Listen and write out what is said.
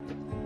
you